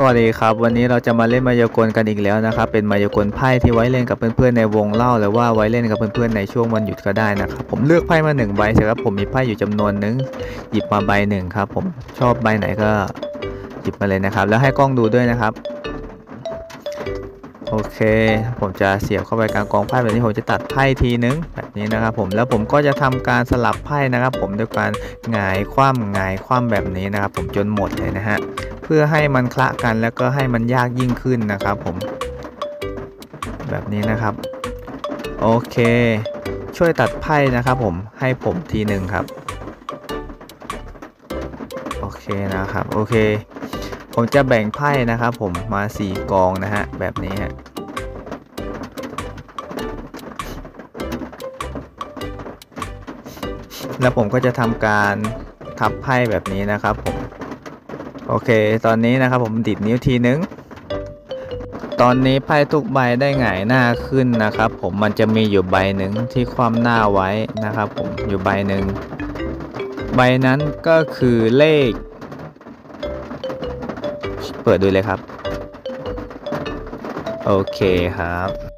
สวัสดีครับวันนี้เราจะมาเล่นมายากลกันอีกแล้วนะครับเป็นมายากลไพ่ที่ไว้เล่นกับเพื่อนๆในวงเล่าหรือว่าไว้เล่นกับเพื่อนๆในช่วงวันหยุดก็ได้นะครับผมเลือกไพ่มาหนึ่งใบเสร็จครับผมมีไพ่อยู่จำนวนหนึงหยิบมาใบหนึ่งครับผมชอบใบไหนก็หยิบมาเลยนะครับ แล้วให้กล้องดูด้วยนะครับโอเค ผมจะเสียบเข้าไปกลางกองไพ่แบบนี้ผมจะตัดไพ่ทีนึงแบบนี้นะครับผมแล้วผมก็จะทำการสลับไพ่นะครับ ผมด้วยการหงายคว่ำหงายคว่ำแบบนี้นะครับ ผมจนหมดเลยนะฮะ เพื่อให้มันคละกันแล้วก็ให้มันยากยิ่งขึ้นนะครับผม แบบนี้นะครับ โอเค ช่วยตัดไพ่นะครับผมให้ผมทีหนึ่งครับ โอเคนะครับ โอเค ผมจะแบ่งไพ่นะครับผมมา 4 กองนะฮะแบบนี้ฮะแล้วผมก็จะทำการทับไพ่แบบนี้นะครับผม โอเค ตอนนี้นะครับผมดิดนิ้วทีนึง ตอนนี้ไพ่ทุกใบได้หงายหน้าขึ้นนะครับ ผมมันจะมีอยู่ใบหนึ่งที่คว่ำหน้าไว้นะครับ ผมอยู่ใบหนึ่งใบนั้นก็คือเลข เปิดดูเลยครับ โอเคครับ